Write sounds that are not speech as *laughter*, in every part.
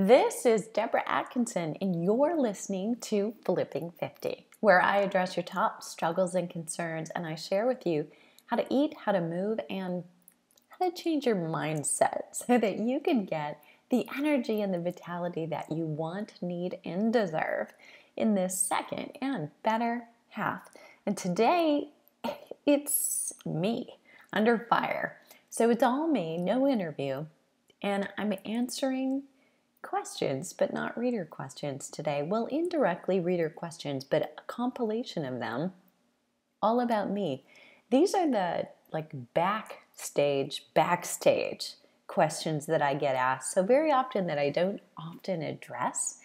This is Debra Atkinson, and you're listening to Flipping 50, where I address your top struggles and concerns and I share with you how to eat, how to move, and how to change your mindset *laughs* so that you can get the energy and the vitality that you want, need, and deserve in this second and better half. And today, *laughs* it's me under fire. So it's all me, no interview. And I'm answering questions, but not reader questions today. Well, indirectly reader questions, but a compilation of them all about me. These are the like backstage, backstage questions that I get asked so very often that I don't often address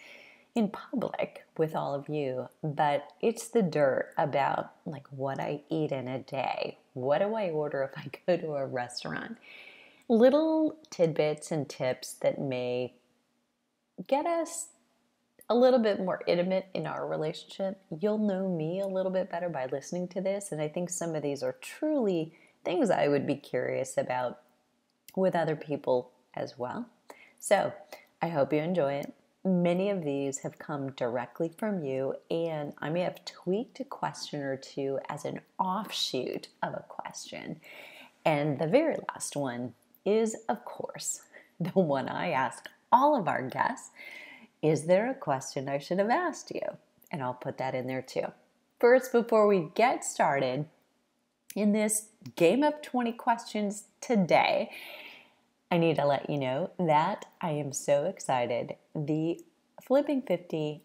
in public with all of you, but it's the dirt about like what I eat in a day. What do I order if I go to a restaurant? Little tidbits and tips that may get us a little bit more intimate in our relationship. You'll know me a little bit better by listening to this, and I think some of these are truly things I would be curious about with other people as well. So, I hope you enjoy it. Many of these have come directly from you, and I may have tweaked a question or two as an offshoot of a question. And the very last one is, of course, *laughs* the one I ask all of our guests Is there a question I should have asked you? And I'll put that in there too. First, before we get started in this game of 20 questions today, I need to let you know that I am so excited. The Flipping 50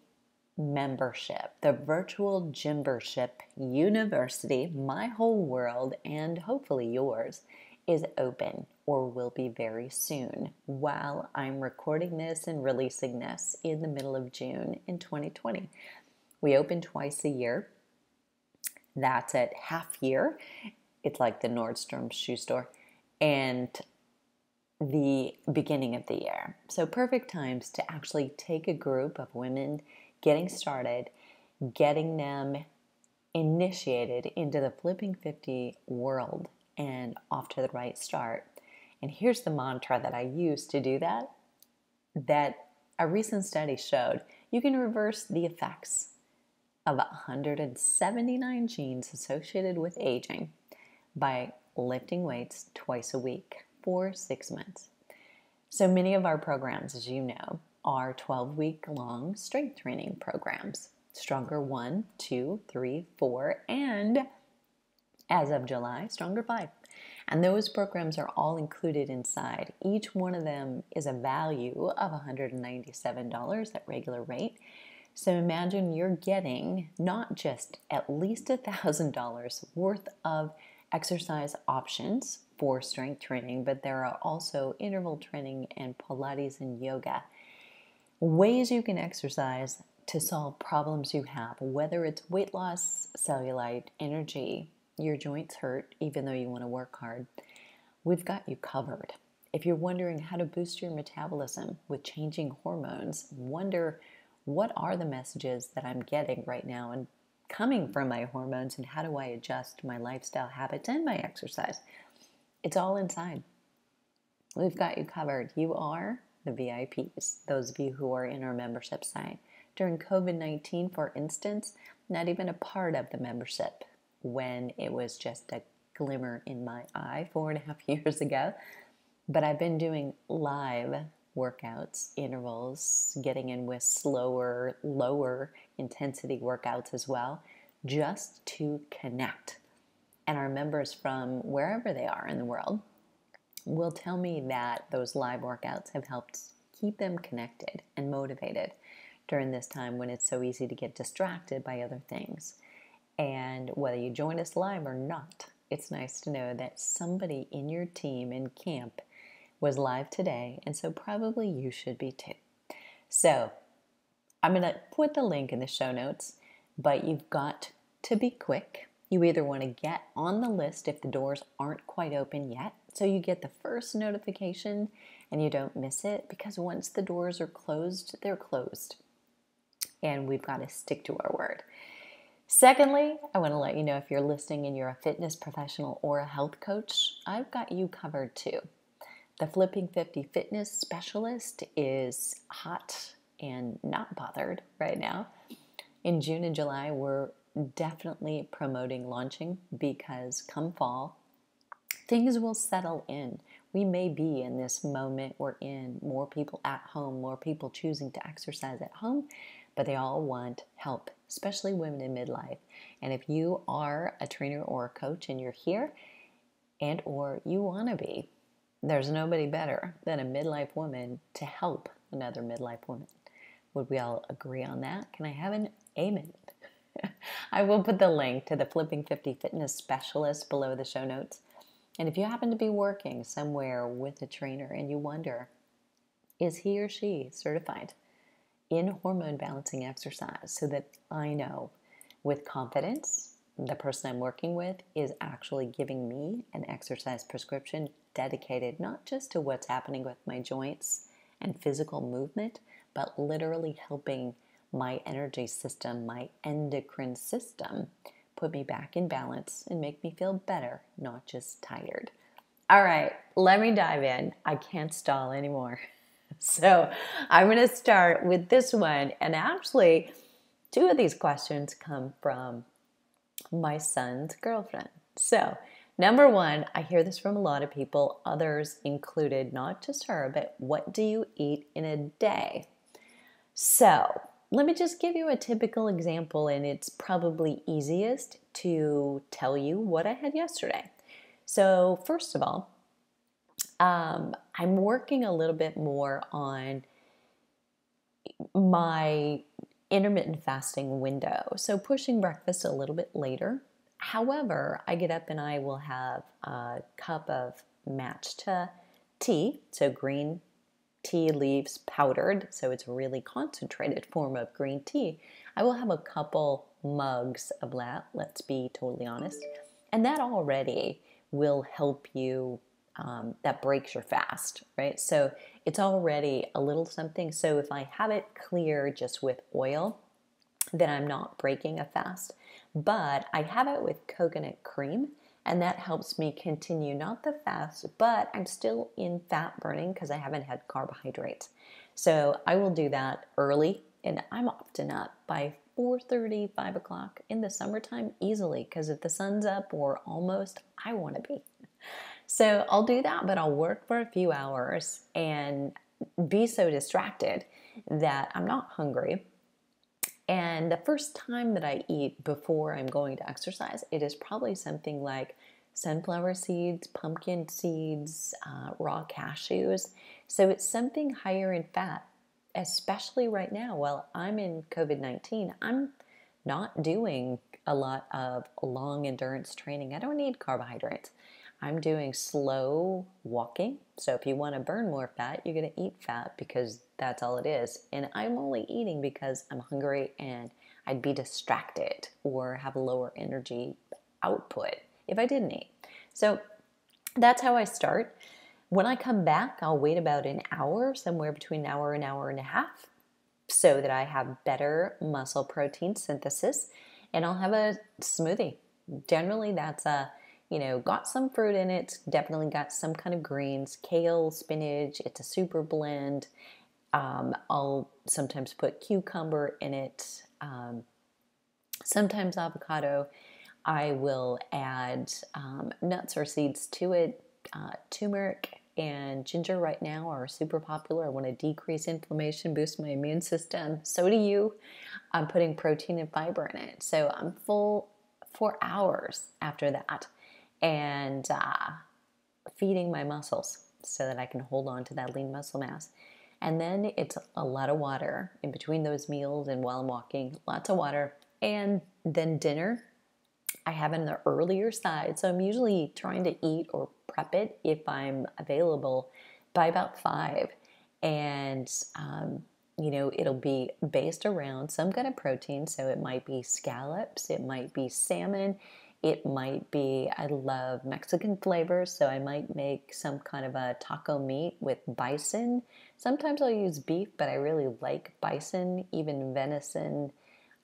membership, the virtual gymbership university, my whole world, and hopefully yours, is open or will be very soon while I'm recording this and releasing this in the middle of June in 2020. We open twice a year. That's at half year. It's like the Nordstrom shoe store. And the beginning of the year. So, perfect times to actually take a group of women getting started, getting them initiated into the Flipping 50 world and off to the right start. And here's the mantra that I use to do that that a recent study showed you can reverse the effects of 179 genes associated with aging by lifting weights twice a week for six months. So many of our programs, as you know, are 12 week long strength training programs. Stronger 1, 2, 3, 4, and as of July, Stronger 5. And those programs are all included inside. Each one of them is a value of $197 at regular rate. So imagine you're getting not just at least $1,000 worth of exercise options for strength training, but there are also interval training and Pilates and yoga. Ways you can exercise to solve problems you have, whether it's weight loss, cellulite, energy, your joints hurt even though you want to work hard. We've got you covered. If you're wondering how to boost your metabolism with changing hormones, wonder what are the messages that I'm getting right now and coming from my hormones, and how do I adjust my lifestyle habits and my exercise? It's all inside. We've got you covered. You are the VIPs, those of you who are in our membership site. During COVID 19, for instance, not even a part of the membership when it was just a glimmer in my eye four and a half *laughs* years ago. But I've been doing live workouts, intervals, getting in with slower, lower intensity workouts as well, just to connect and our members from wherever they are in the world will tell me that those live workouts have helped keep them connected and motivated during this time when it's so easy to get distracted by other things. And whether you join us live or not, it's nice to know that somebody in your team in camp was live today, and so probably you should be too. So I'm going to put the link in the show notes, but you've got to be quick you either want to get on the list if the doors aren't quite open yet, so you get the first notification and you don't miss it, because once the doors are closed, they're closed. And we've got to stick to our word. Secondly, I want to let you know if you're listening and you're a fitness professional or a health coach, I've got you covered too. the Flipping 50 fitness specialist is hot and not bothered right now. In June and July, we're definitely promoting launching because come fall, things will settle in. We may be in this moment we're in, more people at home, more people choosing to exercise at home, but they all want help, especially women in midlife. And if you are a trainer or a coach and you're here and or you want to be, there's nobody better than a midlife woman to help another midlife woman. Would we all agree on that? Can I have an amen? *laughs* I will put the link to the Flipping 50 Fitness Specialist below the show notes. And if you happen to be working somewhere with a trainer and you wonder, is he or she certified in hormone balancing exercise so that I know with confidence the person I'm working with is actually giving me an exercise prescription dedicated not just to what's happening with my joints and physical movement, but literally helping my energy system, my endocrine system, put me back in balance and make me feel better, not just tired. All right, let me dive in. I can't stall anymore. *laughs* So I'm going to start with this one. And actually, two of these questions come from my son's girlfriend. So, number one, I hear this from a lot of people, others included, not just her, but what do you eat in a day? So, let me just give you a typical example, and it's probably easiest to tell you what I had yesterday. So, first of all, um, I'm working a little bit more on my intermittent fasting window. So, pushing breakfast a little bit later. However, I get up and I will have a cup of matcha tea, so green tea leaves powdered, so it's a really concentrated *laughs* form of green tea. I will have a couple mugs of that, let's be totally honest. And that already will help you, um, that breaks your fast, right? So it's already a little something. So if I have it clear just with oil, then I'm not breaking a fast. But I have it with coconut cream and that helps me continue not the fast, but I'm still in fat burning because I haven't had carbohydrates. So I will do that early, and I'm often up by 4:30, 5 o'clock in the summertime easily because if the sun's up or almost, I want to be. So I'll do that, but I'll work for a few hours and be so distracted that I'm not hungry. And the first time that I eat before I'm going to exercise, it is probably something like sunflower seeds, pumpkin seeds, uh, raw cashews. So it's something higher in fat, especially right now. While I'm in COVID 19, I'm not doing a lot of long endurance training. I don't need carbohydrates. I'm doing slow walking. So if you want to burn more fat, you're going to eat fat because that's all it is. And I'm only eating because I'm hungry and I'd be distracted or have lower energy output if I didn't eat. So that's how I start. When I come back, I'll wait about an hour, somewhere between an hour and an hour and a half, so that I have better muscle protein synthesis, and I'll have a smoothie. Generally, that's a you know, got some fruit in it, definitely got some kind of greens, kale, spinach. It's a super blend. Um, I'll sometimes put cucumber in it, um, sometimes avocado. I will add um, nuts or seeds to it. Uh, turmeric and ginger right now are super popular. I want to decrease inflammation, boost my immune system. So do you. I'm putting protein and fiber in it. So I'm full for hours after that and uh, feeding my muscles so that I can hold on to that lean muscle mass. And then it's a lot of water in between those meals and while I'm walking, lots of water. And then dinner, I have in the earlier side. So I'm usually trying to eat or prep it if I'm available by about five. And, um, you know, it'll be based around some kind of protein. So it might be scallops, it might be salmon, it might be, I love Mexican flavors, so I might make some kind of a taco meat with bison. Sometimes I'll use beef, but I really like bison. Even venison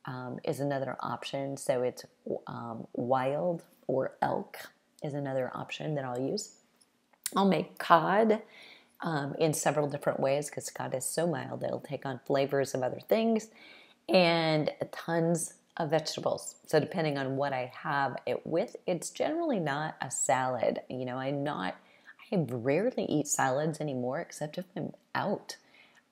um, is another option. So it's um, wild or elk is another option that I'll use. I'll make cod um, in several different ways because cod is so mild it'll take on flavors of other things and tons of vegetables. So depending on what I have it with, it's generally not a salad. You know, I'm not. I rarely eat salads anymore, except if I'm out,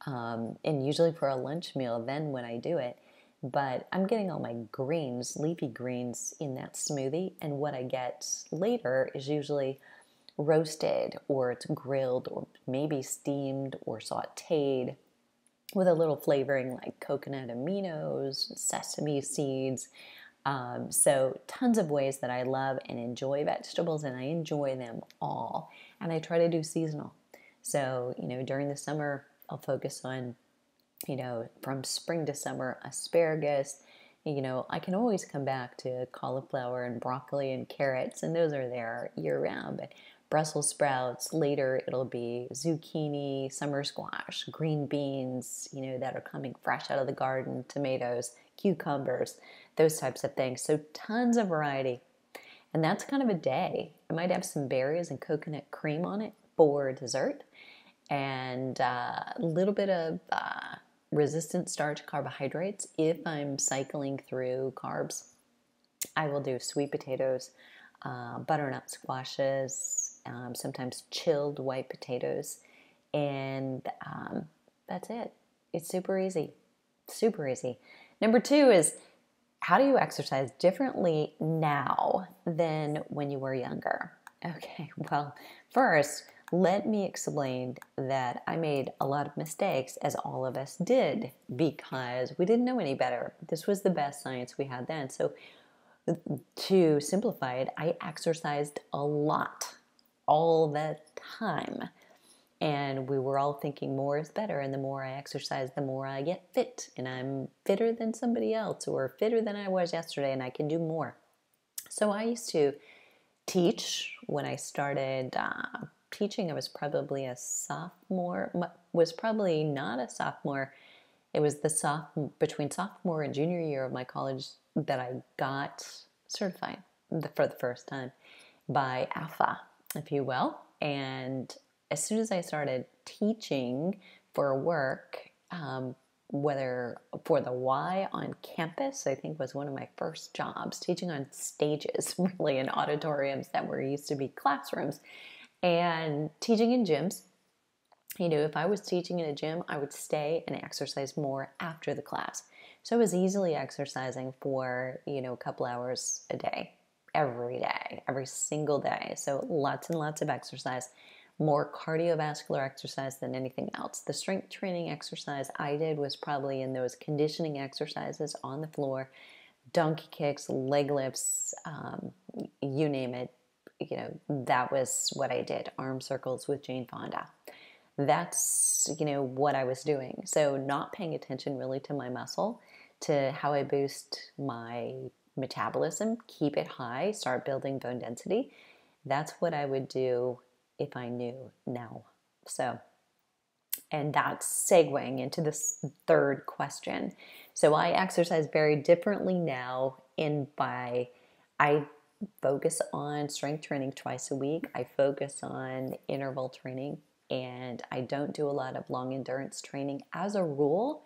um, and usually for a lunch meal. Then when I do it, but I'm getting all my greens, leafy greens, in that smoothie, and what I get later is usually roasted or it's grilled or maybe steamed or sauteed with a little flavoring like coconut aminos, sesame seeds. Um, so, tons of ways that I love and enjoy vegetables, and I enjoy them all. And I try to do seasonal. So, you know, during the summer, I'll focus on, you know, from spring to summer, asparagus. You know, I can always come back to cauliflower and broccoli and carrots, and those are there year round. But Brussels sprouts. Later, it'll be zucchini, summer squash, green beans, you know, that are coming fresh out of the garden, tomatoes, cucumbers, those types of things. So, tons of variety. And that's kind of a day. I might have some berries and coconut cream on it for dessert, and uh, a little bit of uh, resistant starch carbohydrates if I'm cycling through carbs. I will do sweet potatoes, uh, butternut squashes, um, sometimes chilled white potatoes, and um, that's it. It's super easy. Super easy. Number two is how do you exercise differently now than when you were younger? Okay, *laughs* well, first, let me explain that I made a lot of mistakes, as all of us did, because we didn't know any better. This was the best science we had then. So, to simplify it, I exercised a lot all the time. And we were all thinking more is better. And the more I exercise, the more I get fit. And I'm fitter than somebody else or fitter than I was yesterday, and I can do more. So I used to teach when I started uh, teaching. I was probably a sophomore, was probably not a sophomore. It was the sophomore, between sophomore and junior year of my college that I got certified for the first time by AFA, if you will. And as soon as I started teaching for work, um, whether for the Y on campus, I think was one of my first jobs, teaching on stages, *laughs* really in auditoriums that were used to be classrooms, and teaching in gyms. You know, if I was teaching in a gym, I would stay and exercise more after the class. So I was easily exercising for, you know, a couple hours a day every day, every single day. So lots and lots of exercise, more cardiovascular exercise than anything else. The strength training exercise I did was probably in those conditioning exercises on the floor, donkey kicks, leg lifts, um, you name it. You know, that was what I did. Arm circles with Jane Fonda. That's, you know, what I was doing. So not paying attention really to my muscle, to how I boost my metabolism, keep it high, start building bone density. That's what I would do if I knew now. So, and that's segueing into this third question. So I exercise very differently now in by I focus on strength training twice a week. I focus on interval training and I don't do a lot of long endurance training as a rule.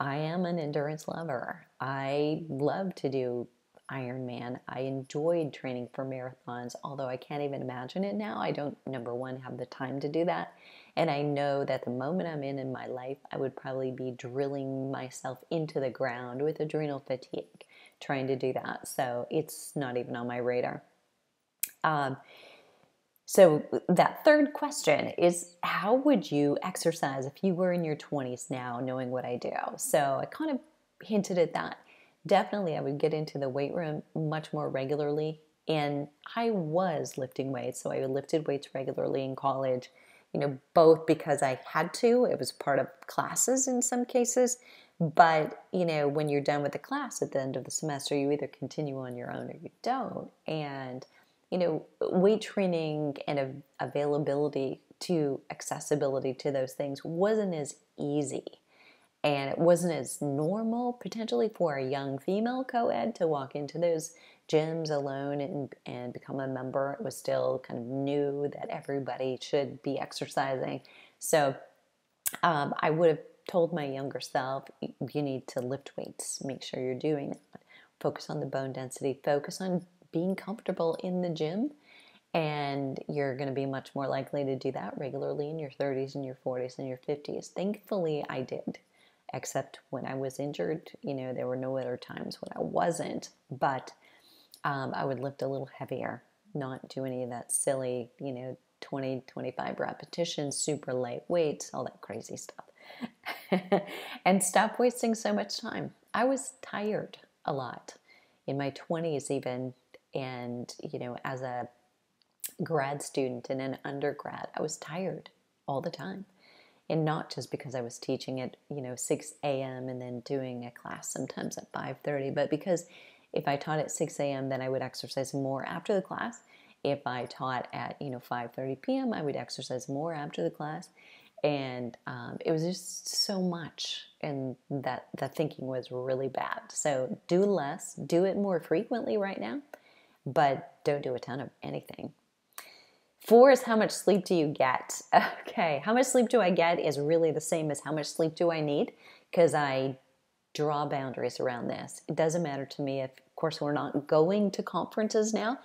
I am an endurance lover. I love to do Ironman. I enjoyed training for marathons, although I can't even imagine it now. I don't, number one, have the time to do that. And I know that the moment I'm in in my life, I would probably be drilling myself into the ground with adrenal fatigue trying to do that. So it's not even on my radar. Um, so, that third question is how would you exercise if you were in your 20s now, knowing what I do? So, I kind of hinted at that definitely I would get into the weight room much more regularly. And I was lifting weights, so I lifted weights regularly in college, you know, both because I had to, it was part of classes in some cases. But, you know, when you're done with the class at the end of the semester, you either continue on your own or you don't. And, you know, weight training and availability to accessibility to those things wasn't as easy and it wasn't as normal potentially for a young female co-ed to walk into those gyms alone and, and become a member. It was still kind of new that everybody should be exercising. So um, I would have told my younger self, you need to lift weights, make sure you're doing that. Focus on the bone density, focus on being comfortable in the gym. And you're going to be much more likely to do that regularly in your 30s and your 40s and your 50s. Thankfully, I did, except when I was injured. You know, there were no other times when I wasn't. But um, I would lift a little heavier, not do any of that silly, you know, 20, 25 repetitions, super light weights, all that crazy stuff. *laughs* and stop wasting so much time. I was tired a lot in my 20s, even, and, you know, as a grad student and an undergrad, I was tired all the time. And not just because I was teaching at, you know, 6 a.m. and then doing a class sometimes at 5:30, but because if I taught at 6 a.m., then I would exercise more after the class. If I taught at you know 5:30 p.m., I would exercise more after the class, and um, it was just so much, and that the thinking was really bad. So do less, do it more frequently right now, but don't do a ton of anything. Four is how much sleep do you get? *laughs* Okay, how much sleep do I get is really the same as how much sleep do I need because I draw boundaries around this. It doesn't matter to me if, of course, we're not going to conferences now,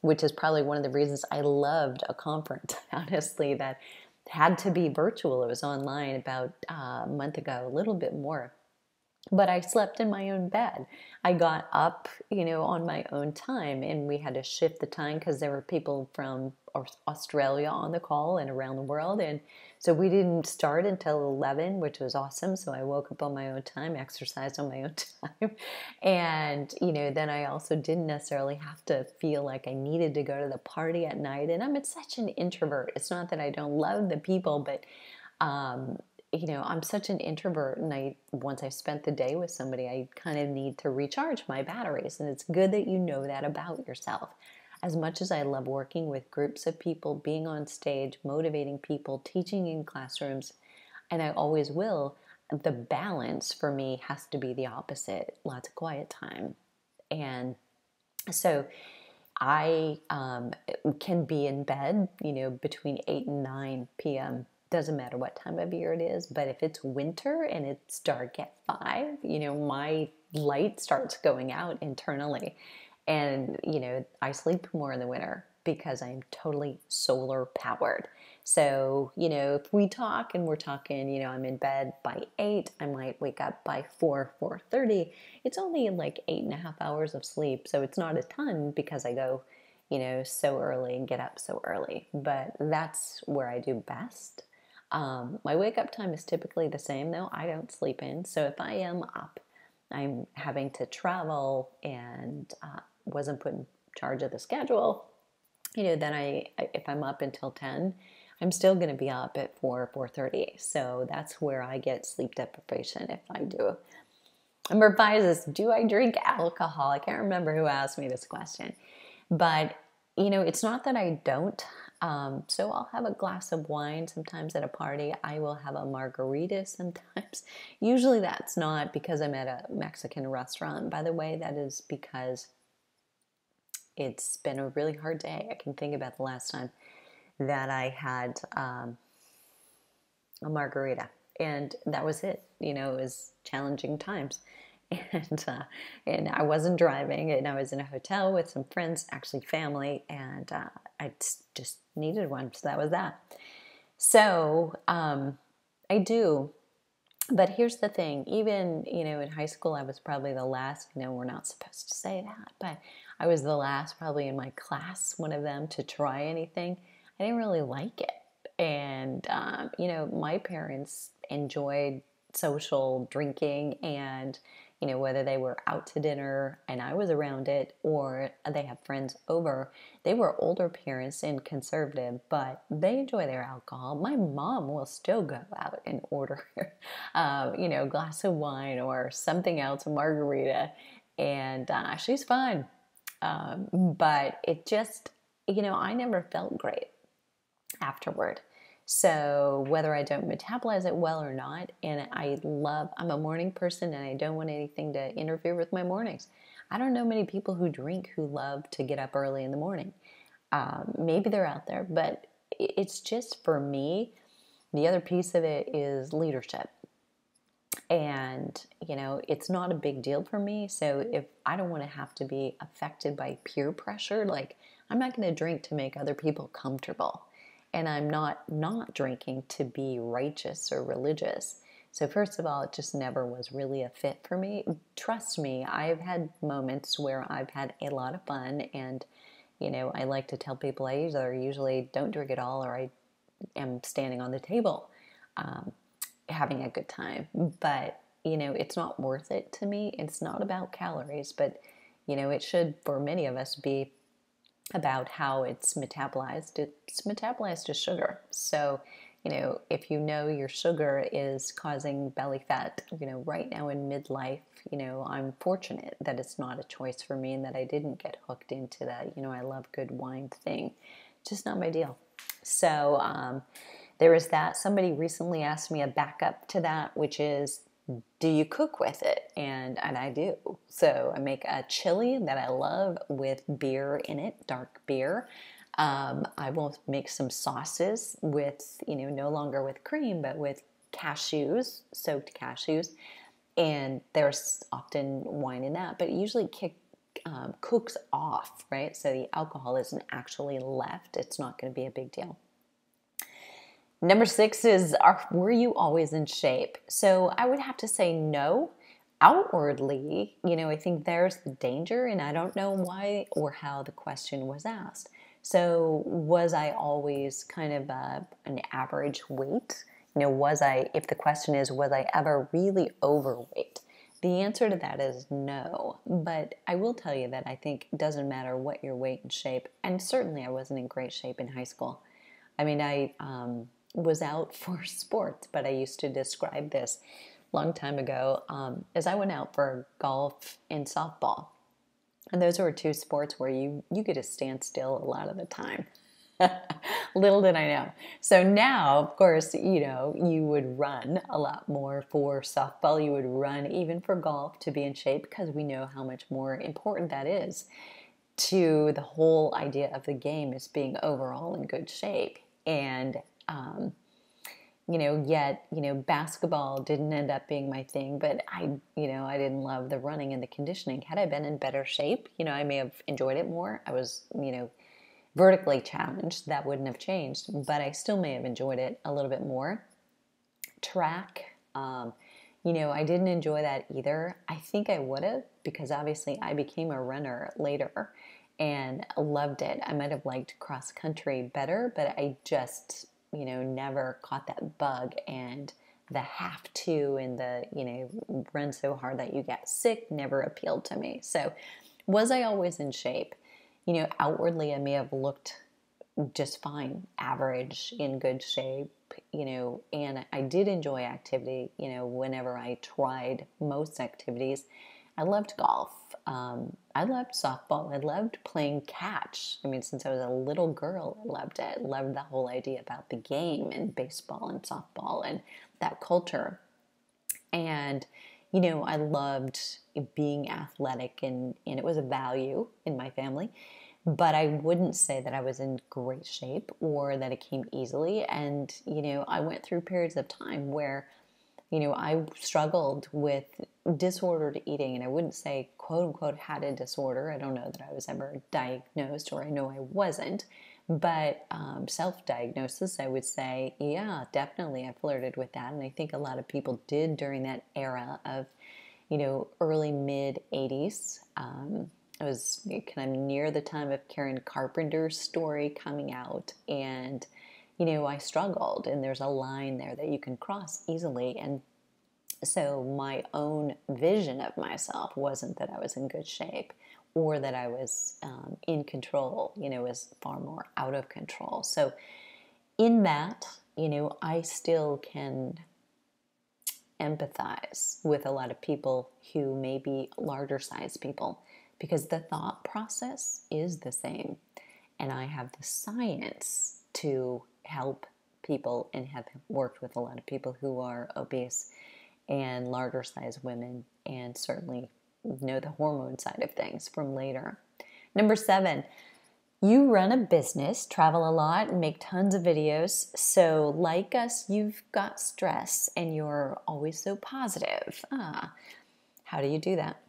which is probably one of the reasons I loved a conference, *laughs* honestly, that had to be virtual. It was online about uh, a month ago, a little bit more. But I slept in my own bed. I got up, you know, on my own time, and we had to shift the time because there were people from Australia on the call and around the world. And so we didn't start until 11, which was awesome. So I woke up on my own time, exercised on my own *laughs* time. And, you know, then I also didn't necessarily have to feel like I needed to go to the party at night. And I'm such an introvert. It's not that I don't love the people, but, um, you know, I'm such an introvert, and I once I've spent the day with somebody, I kind of need to recharge my batteries. And it's good that you know that about yourself as much as I love working with groups of people, being on stage, motivating people, teaching in classrooms, and I always will, the balance for me has to be the opposite lots of quiet time. And so I um, can be in bed, you know, between 8 and 9 p.m. Doesn't matter what time of year it is, but if it's winter and it's dark at 5, you know, my light starts going out internally and, you know, I sleep more in the winter because I'm totally solar powered. So, you know, if we talk and we're talking, you know, I'm in bed by eight, I might wake up by four, four thirty. It's only like eight and a half hours of sleep. So it's not a ton because I go, you know, so early and get up so early. But that's where I do best. Um, my wake up time is typically the same though. I don't sleep in. So if I am up, I'm having to travel and uh, wasn't put in charge of the schedule, you know, then I, if I'm up until 10, I'm still going to be up at 4, 4.30. So that's where I get sleep deprivation if I do. Number five is, do I drink alcohol? I can't remember who asked me this question. But, you know, it's not that I don't. Um, so I'll have a glass of wine sometimes at a party. I will have a margarita *laughs* sometimes. Usually that's not because I'm at a Mexican restaurant. By the way, that is because it's been a really hard day. I can think about the last time that I had um, a margarita, and that was it. You know, it was challenging times, and uh, and I wasn't driving, and I was in a hotel with some friends, actually family, and uh, I just needed one, so that was that. So um, I do but here's the thing even you know in high school i was probably the last you know we're not supposed to say that but I was the last, probably in my class, one of them to try anything. I didn't really like it. And, um, you know, my parents enjoyed social drinking and, you know, whether they were out to dinner and I was around it or they have friends over, they were older parents and conservative, but they enjoy their alcohol. My mom will still go out and order, uh, *laughs* you know, a glass of wine or something else, a margarita, and uh, she's fine. Um, but it just, you know, I never felt great afterward. So whether I don't metabolize it well or not, and I love, I'm a morning person and I don't want anything to interfere with my mornings. I don't know many people who drink who love to get up early in the morning. Um, maybe they're out there, but it's just for me. The other piece of it is leadership. And, you know, it's not a big deal for me. So if I don't want to have to be affected by peer pressure, like I'm not going to drink to make other people comfortable. And I'm not not drinking to be righteous or religious. So, first of all, it just never was really a fit for me. Trust me, I've had moments where I've had a lot of fun, and you know, I like to tell people I either usually don't drink at all or I am standing on the table um, having a good time. But, you know, it's not worth it to me. It's not about calories, but, you know, it should, for many of us, be about how it's metabolized. It's metabolized as sugar. So, you know, if you know your sugar is causing belly fat, you know, right now in midlife, you know, I'm fortunate that it's not a choice for me and that I didn't get hooked into that, you know, I love good wine thing. Just not my deal. So, um, there is that. Somebody recently asked me a backup to that, which is do you cook with it? And and I do. So I make a chili that I love with beer in it, dark beer. Um, I will make some sauces with, you know, no longer with cream, but with cashews, soaked cashews. And there's often wine in that, but it usually kick, um, cooks off, right? So the alcohol isn't actually left. It's not going to be a big deal. Number six is are, Were you always in shape? So I would have to say no. Outwardly, you know, I think there's the danger, and I don't know why or how the question was asked. So, was I always kind of uh, an average weight? You know, was I, if the question is, was I ever really overweight? The answer to that is no. But I will tell you that I think it doesn't matter what your weight and shape, and certainly I wasn't in great shape in high school. I mean, I um, was out *laughs* for sports, but I used to describe this long time ago um, as I went out for golf and softball. And those were two sports where you, you get to stand still a lot of the time. *laughs* Little did I know. So now, of course, you know, you would run a lot more for softball. You would run even for golf to be in shape because we know how much more important that is to the whole idea of the game is being overall in good shape. And um, you know, yet, you know, basketball didn't end up being my thing, but I, you know, I didn't love the running and the conditioning. Had I been in better shape, you know, I may have enjoyed it more. I was, you know, vertically challenged. That wouldn't have changed, but I still may have enjoyed it a little bit more. Track, um, you know, I didn't enjoy that either. I think I would have because obviously I became a runner later and loved it. I might have liked cross country better, but I just you know, never caught that bug and the have to and the, you know, run so hard that you get sick never appealed to me. So, was I always in shape? You know, outwardly, I may have looked just fine, average, in good shape, you know, and I did enjoy activity, you know, whenever I tried most activities. I loved golf. Um, I loved softball. I loved playing catch. I mean, since I was a little girl, I loved it. Loved the whole idea about the game and baseball and softball and that culture. And, you know, I loved being athletic and, and it was a value in my family. But I wouldn't say that I was in great shape or that it came easily. And, you know, I went through periods of time where you know, I struggled with disordered eating, and I wouldn't say quote unquote had a disorder. I don't know that I was ever diagnosed, or I know I wasn't. But um, self diagnosis, I would say, yeah, definitely I flirted with that. And I think a lot of people did during that era of, you know, early mid 80s. Um, it was kind of near the time of Karen Carpenter's story coming out. And you know, I struggled, and there's a line there that you can cross easily. And so my own vision of myself wasn't that I was in good shape or that I was um, in control, you know, was far more out of control. So, in that, you know, I still can empathize with a lot of people who may be larger size people because the thought process is the same. And I have the science to help people and have worked with a lot of people who are obese and larger size women and certainly know the hormone side of things from later. Number seven, you run a business, travel a lot, and make tons of videos. So, like us, you've got stress and you're always so positive. Ah, how do you do that?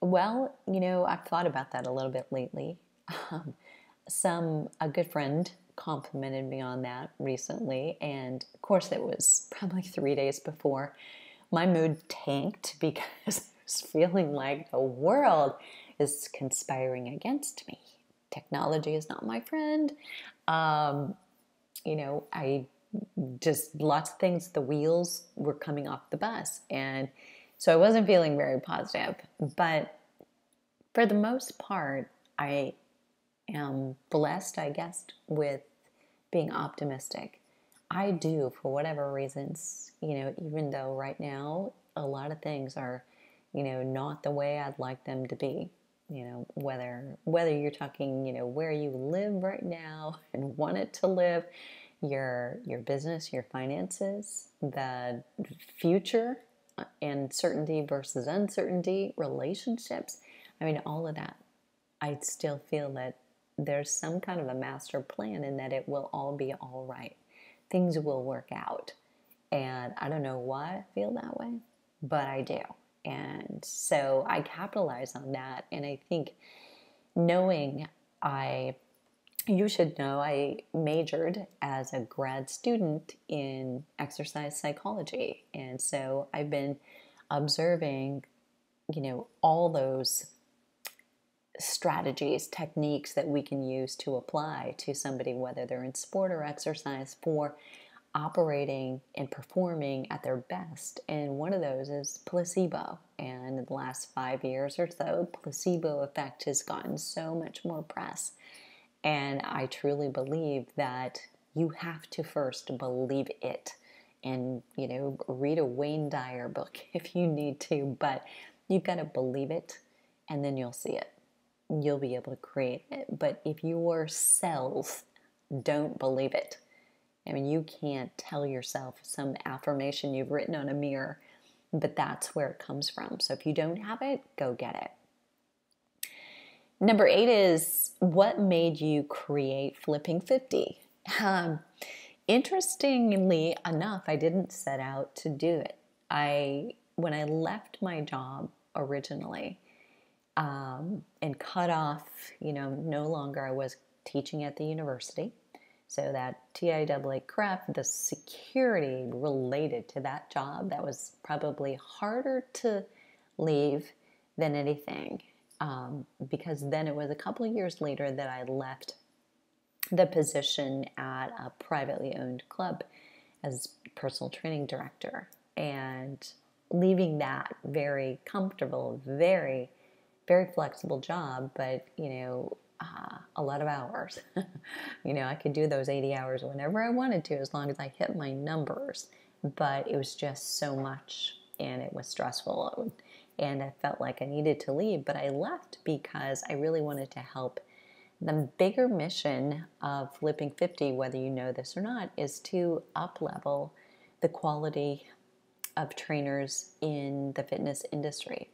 Well, you know, I've thought about that a little bit lately. *laughs* Um, some a good friend complimented me on that recently, and of course, it was probably three days before my mood tanked *laughs* because I was feeling like the world is conspiring against me. Technology is not my friend. Um, you know, I just lots of things, the wheels were coming off the bus. And so I wasn't feeling very positive. But for the most part, I am blessed, I guess, with being optimistic. I do, for whatever reasons, you know, even though right now a lot of things are, you know, not the way I'd like them to be. You know, whether whether you're talking, you know, where you live right now *laughs* and want it to live, your your business, your finances, the future uh, and certainty versus uncertainty, relationships. I mean, all of that. I still feel that there's some kind of a master plan and that it will all be all right. Things will work out. And I don't know why I feel that way, but I do. And so I capitalize on that. And I think knowing I, you should know, I majored as a grad student in exercise psychology. And so I've been observing, you know, all those strategies, techniques that we can use to apply to somebody, whether they're in sport or exercise, for operating and performing at their best. And one of those is placebo. And in the last five years or so, placebo effect has gotten so much more press. And I truly believe that you have to first believe it. And, you know, read a Wayne Dyer book *laughs* if you need to, but you've got to believe it and then you'll see it you'll be able to create it. But if your cells don't believe it, I mean, you can't tell yourself some affirmation you've written on a mirror, but that's where it comes from. So if you don't have it, go get it. Number eight is what made you create Flipping 50? Um, interestingly enough, I didn't set out to do it. I when I left my job originally, um, and cut off, you know, no longer I was teaching at the university. So that TIAA CREF, the security related to that job, that was probably harder to leave than anything. Um, because then it was a couple of years later that I left the position at a privately owned club as personal training director and leaving that very comfortable, very very flexible job, but you know, uh, a lot of hours. *laughs* you know, I could do those 80 hours whenever I wanted to as long as I hit my numbers. But it was just so much and it was stressful. And I felt like I needed to leave, but I left because I really wanted to help. The bigger mission of Flipping 50, whether you know this or not, is to up level the quality of trainers in the fitness industry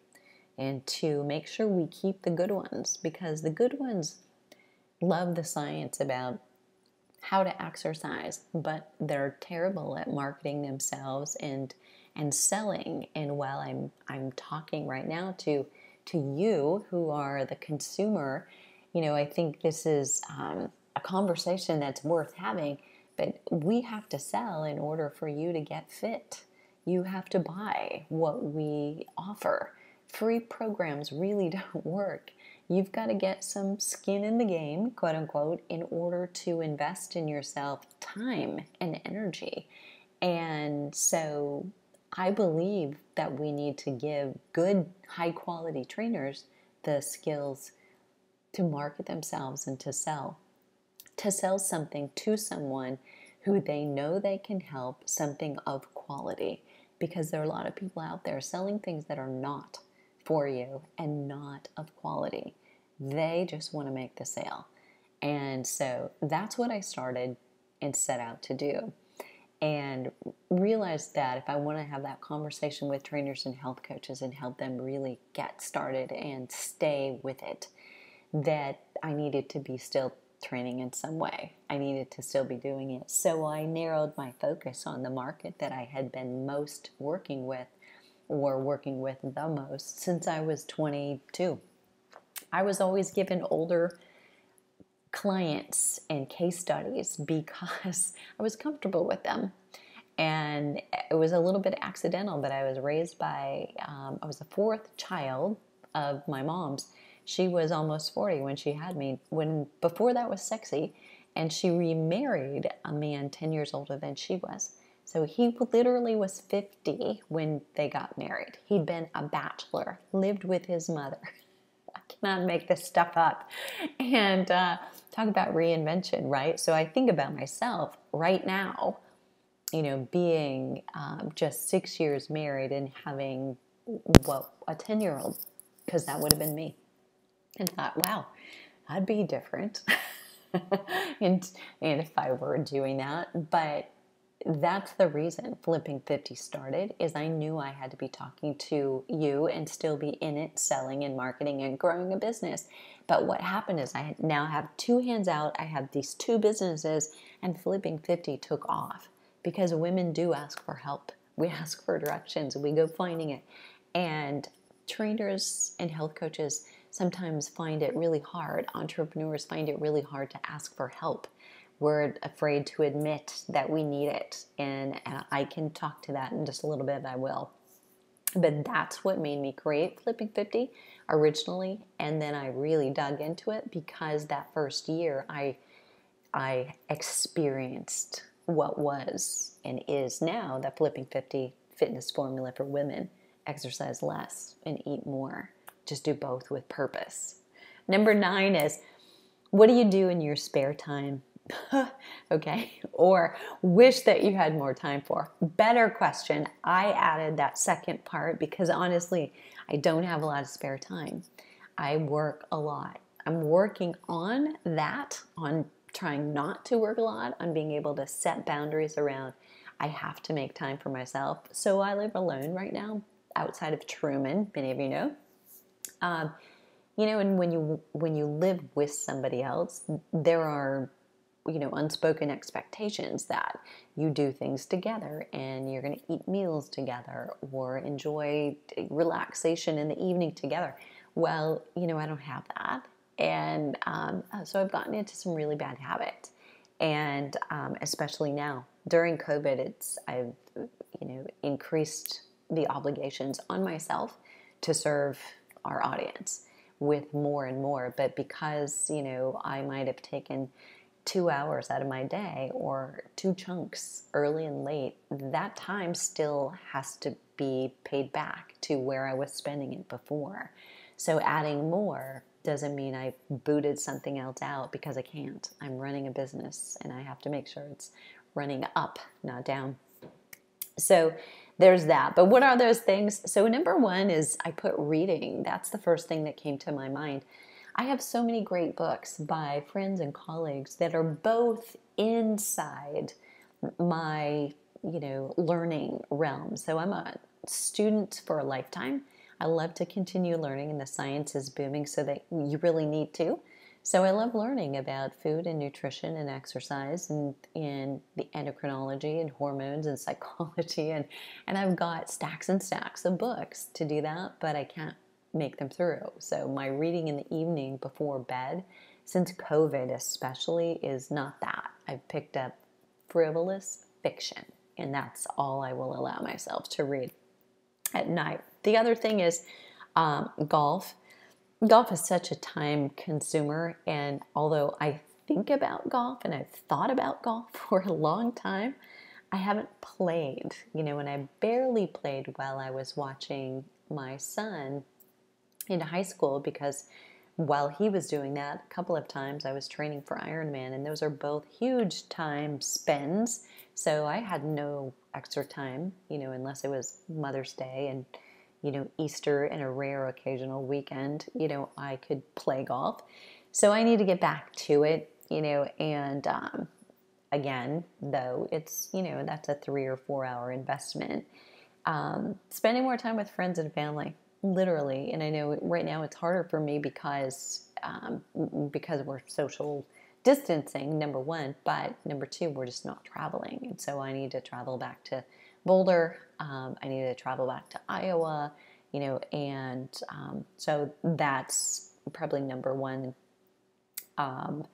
and to make sure we keep the good ones because the good ones love the science about how to exercise, but they're terrible at marketing themselves and and selling. And while I'm I'm talking right now to to you who are the consumer, you know, I think this is um, a conversation that's worth having. But we have to sell in order for you to get fit. You have to buy what we offer free programs really *laughs* don't work. You've got to get some skin in the game, quote unquote, in order to invest in yourself time and energy. And so I believe that we need to give good, high quality trainers the skills to market themselves and to sell. To sell something to someone who they know they can help, something of quality. Because there are a lot of people out there selling things that are not for you and not of quality. They just want to make the sale. And so that's what I started and set out to do. and realized that if I want to have that conversation with trainers and health coaches and help them really get started and stay with it, that I needed to be still training in some way. I needed to still be doing it. So I narrowed my focus on the market that I had been most working with or working with the most since I was 22. I was always given older clients and case studies because *laughs* I was comfortable with them. And it was a little bit accidental, but I was raised by, um, I was the fourth child of my mom's. She was almost 40 when she had me. When before that was sexy, and she remarried a man 10 years older than she was. So he literally was 50 when they got married. He'd been a bachelor, lived with his mother. *laughs* I cannot make this stuff up. And uh, talk about reinvention, right? So I think about myself right now, you know, being um, just six years married and having, well, a 10 year old, because that would have been me and thought, wow, I'd be different. *laughs* and and if I were doing that, but that's the reason flipping 50 started is I knew I had to be talking to you and still be in it selling and marketing and growing a business. But what happened is I now have two hands out. I have these two businesses and flipping 50 took off because women do ask for help. We *laughs* ask for directions, we go finding it. And trainers and health coaches sometimes find it really hard. Entrepreneurs find it really hard to ask for help. We're afraid to admit that we need it. And, and I can talk to that in just a little bit, I will. But that's what made me create Flipping 50 originally. And then I really dug into it because that first year I, I experienced what was and is now the Flipping 50 fitness formula for women exercise less and eat more just do both with purpose. Number nine is what do you do in your spare time? *laughs* okay, or wish that you had more time for? Better question. I added that second part because honestly, I don't have a lot of spare time. I work a lot. I'm working on that, on trying not to work a lot, on being able to set boundaries around I have to make time for myself. So I live alone right now outside of Truman, many of you know. Um, you know, and when you when you live with somebody else, there are you know unspoken expectations that you do things together and you're going to eat meals together or enjoy relaxation in the evening together. Well, you know, I don't have that, and um, uh, so I've gotten into some really bad habits, and um, especially now during COVID, it's I've you know increased the obligations on myself to serve our audience with more and more. But because, you know, I might have taken two hours out of my day or two chunks early and late, that time still has to be paid back to where I was spending it before. So adding more doesn't mean I booted something else out because I can't. I'm running a business and I have to make sure it's running up, not down. So there's that. But what are those things? So, number one is I put reading. That's the first thing that came to my mind. I have so many great books by friends and colleagues that are both inside my, you know, learning realm. So, I'm a student for a lifetime. I love to continue learning, and the science is booming, so that you really need to. So I love learning about food and nutrition and exercise and, and the endocrinology and hormones and *laughs* psychology and and I've got stacks and stacks of books to do that, but I can't make them through. So my reading in the evening before bed, since COVID especially, is not that. I've picked up frivolous fiction, and that's all I will allow myself to read at night. The other thing is um, golf golf is such a time consumer, and although I think about golf and I've thought about golf *laughs* for a long time, I haven't played. You know, and I barely played while I was watching my son into high school because while he was doing that, a couple of times I was training for Ironman, and those are both huge time spends. So I had no extra time, you know, unless it was Mother's Day and you know, Easter and a rare occasional weekend, you know, I could play golf. So I need to get back to it, you know, and um, again, though, it's, you know, that's a three or four hour investment. Um, spending more time with friends and family, literally. And I know right now it's harder for me because um, because we're social distancing, number one, but number two, we're just not traveling. And so I need to travel back to Boulder. Um, I need to travel back to Iowa, you know, and um, so that's probably number one um,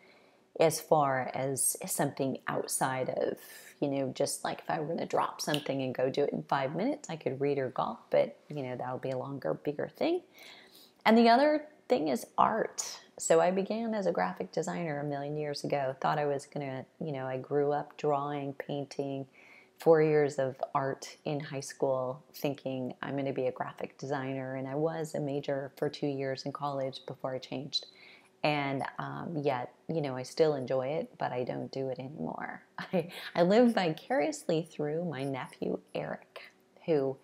as far as something outside of, you know, just like if I were going to drop something and go do it in five minutes, I could read or golf, but, you know, that'll be a longer, bigger thing. And the other thing is art. So I began as a graphic designer a million years ago. Thought I was going to, you know, I grew up drawing, painting, four years of art in high school, thinking I'm going to be a graphic designer. And I was a major for two years in college before I changed. And um, yet, you know, I still enjoy it, but I don't do it anymore. *laughs* I, I live vicariously through my nephew, Eric, who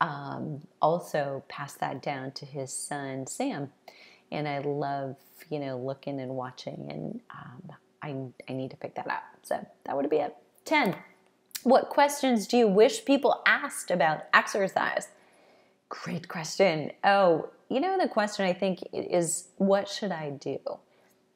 um, also passed that down to his son, Sam and I love you know looking and watching, and um, I I need to pick that up. So that would be it. Ten. What questions do you wish people asked about exercise? Great question. Oh, you know the question I think is what should I do?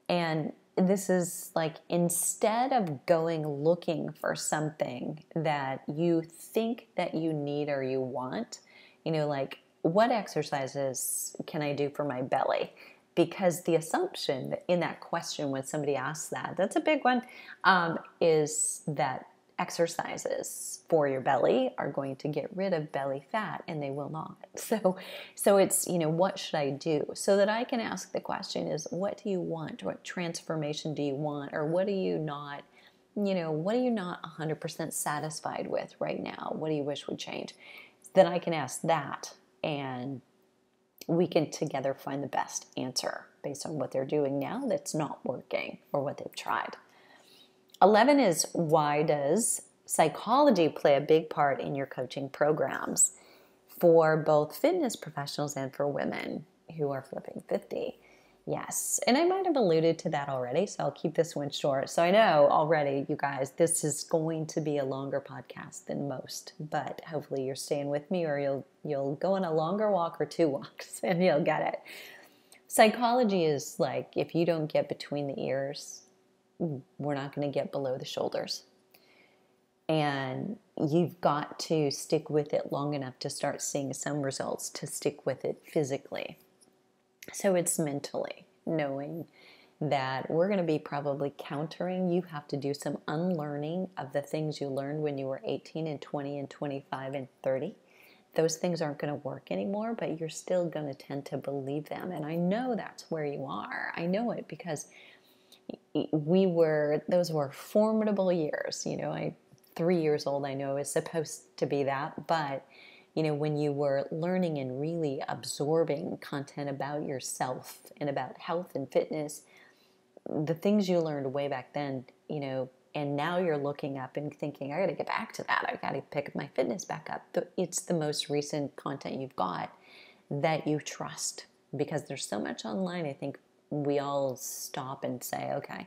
And this is like instead of going looking for something that you think that you need or you want, you know, like what exercises can I do for my belly? Because the assumption in that question, when somebody asks that, that's a big one, um, is that exercises for your belly are going to get rid of belly fat and they will not. *laughs* So so it's you know what should i do? So that i can ask the question is what do you want? What transformation do you want? Or what are you not you know what are you not 100% satisfied with right now? What do you wish would change? Then i can ask that and we can together find the best answer based on what they're doing now that's not working or what they've tried. 11 is why does psychology play a big part in your coaching programs for both fitness professionals and for women who are flipping 50? Yes. And I might have alluded to that already, so I'll keep this one short. So I know already, you guys, this is going to be a longer podcast than most, but hopefully you're staying with me or you'll you'll go on a longer walk or two *laughs* walks and you'll get it. Psychology is like if you don't get between the ears, we're not going to get below the shoulders. And you've got to stick with it long enough to start seeing some results to stick with it physically so it's mentally knowing that we're going to be probably countering. You have to do some unlearning of the things you learned when you were 18 and 20 and 25 and 30. Those things aren't going to work anymore, but you're still going to tend to believe them. And I know that's where you are. I know it because we were, those were formidable years. You know, I, three years old, I know is supposed to be that, but you know, when you were learning and really absorbing content about yourself and about health and fitness, the things you learned way back then, you know, and now you're looking up and thinking, I got to get back to that. I got to pick my fitness back up. It's the most recent content you've got that you trust because there's so much online. I think we all stop and say, okay,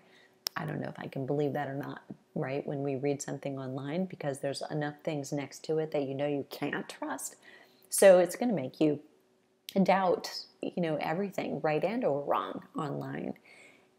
I don't know if I can believe that or not, right? When we read something online, because there's enough things next to it that you know you can't trust. So it's going to make you doubt, you know, everything, right and or wrong online.